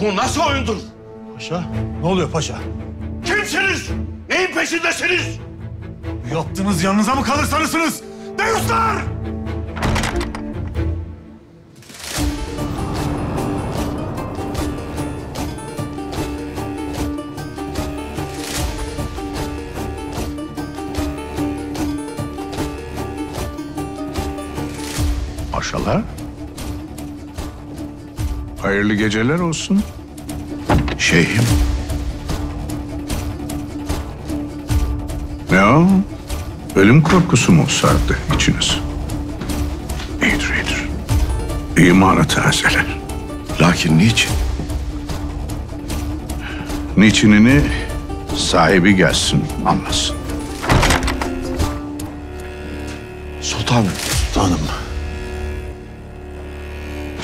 Bu nasıl oyundur? Paşa, ne oluyor paşa? Kimsiniz? Neyin peşindesiniz? Bu yaptığınız yanınıza mı kalır sanırsınız? Deuslar! Paşalar. Hayırlı geceler olsun. Şeyhim. Ne o? Ölüm korkusu mu sardı içiniz? İyidir, iyidir. İmanı tazeler. Lakin niçin? Niçinini sahibi gelsin anlasın. Sultanım. Sultanım.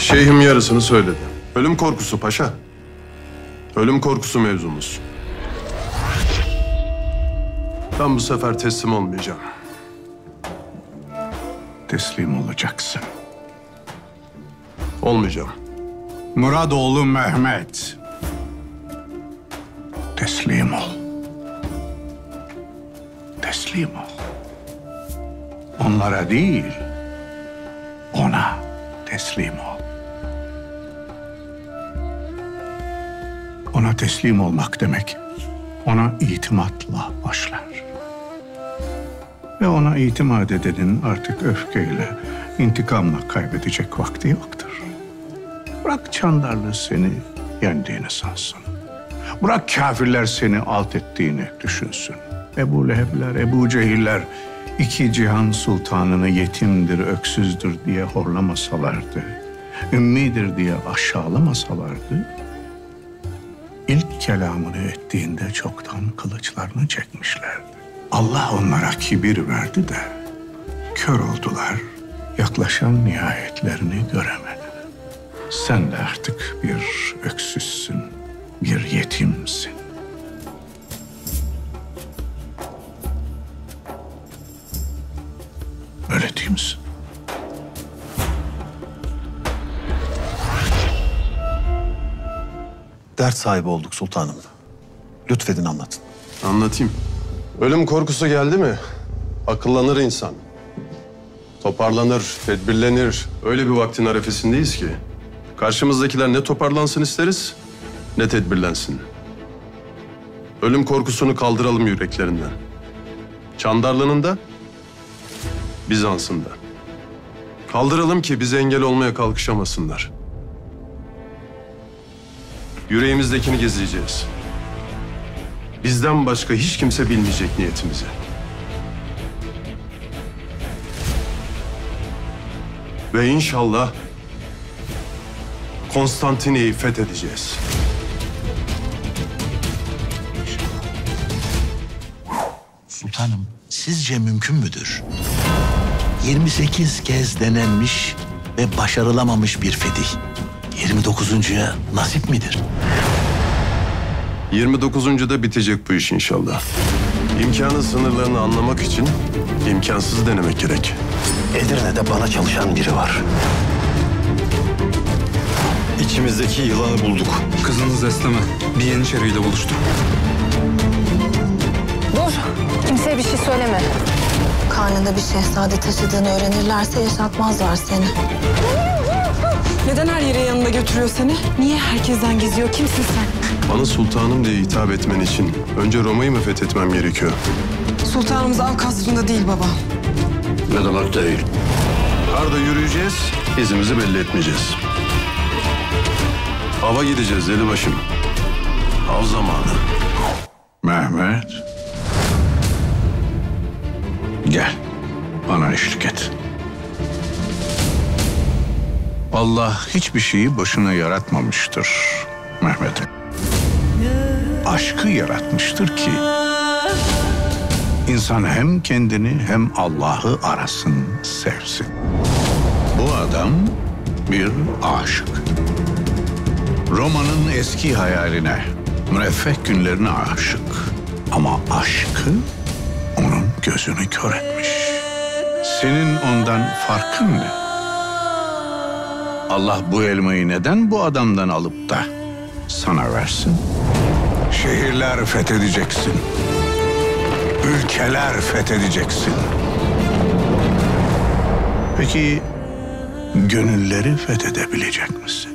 Şeyhim yarısını söyledi. Ölüm korkusu paşa. Ölüm korkusu mevzumuz. Ben bu sefer teslim olmayacağım. Teslim olacaksın. Olmayacağım. Muradoğlu Mehmet. Teslim ol. Teslim ol. Onlara değil, ona teslim ol. Ona teslim olmak demek, ona itimatla başlar. Ve ona itimat edenin artık öfkeyle, intikamla kaybedecek vakti yoktur. Bırak Çandarlı seni yendiğini sansın. Bırak kafirler seni alt ettiğini düşünsün. Ebu Lehebler, Ebu Cehiller iki cihan sultanını yetimdir, öksüzdür diye horlamasalardı, ümmidir diye aşağılamasalardı, ilk kelamını ettiğinde çoktan kılıçlarını çekmişlerdi. Allah onlara kibir verdi de kör oldular, yaklaşan nihayetlerini göremediler. Sen de artık bir öksüzsün, bir yetimsin. Öyle değil misin? Dert sahibi olduk sultanım. Lütfedin anlatın. Anlatayım. Ölüm korkusu geldi mi? Akıllanır insan. Toparlanır, tedbirlenir. Öyle bir vaktin arefesindeyiz ki. Karşımızdakiler ne toparlansın isteriz, ne tedbirlensin. Ölüm korkusunu kaldıralım yüreklerinden. Çandarlı'nın da, Bizans'ın da. Kaldıralım ki bize engel olmaya kalkışamasınlar. Yüreğimizdekini gizleyeceğiz. Bizden başka hiç kimse bilmeyecek niyetimizi. Ve inşallah Konstantinye'yi fethedeceğiz. Sultanım, sizce mümkün müdür? 28 kez denenmiş ve başarılamamış bir fetih. 29.ya nasip midir? 29'uncuda bitecek bu iş inşallah. İmkanın sınırlarını anlamak için imkansız denemek gerek. Edirne'de bana çalışan biri var. İçimizdeki yılanı bulduk. Kızınız Esleme bir yeniçeriyle buluştu. Dur. Kimseye bir şey söyleme. Karnında bir şehzade taşıdığını öğrenirlerse yaşatmazlar seni. Neden her yere yanında götürüyor seni? Niye herkesten geziyor? Kimsin sen? Bana sultanım diye hitap etmen için önce Roma'yı mı fethetmem gerekiyor? Sultanımız av kasrında değil baba. Ne demek değil? Karda yürüyeceğiz, izimizi belli etmeyeceğiz. Hava gideceğiz deli başım. Av zamanı. Mehmet. Gel. Bana eşlik et. Allah hiçbir şeyi boşuna yaratmamıştır Mehmet'im. Aşkı yaratmıştır ki insan hem kendini hem Allah'ı arasın, sevsin. Bu adam bir aşık. Roma'nın eski hayaline, müreffeh günlerine aşık. Ama aşkı onun gözünü kör etmiş. Senin ondan farkın ne? Allah bu elmayı neden bu adamdan alıp da sana versin. Şehirler fethedeceksin. Ülkeler fethedeceksin. Peki gönülleri fethedebilecek misin?